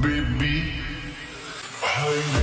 baby. I.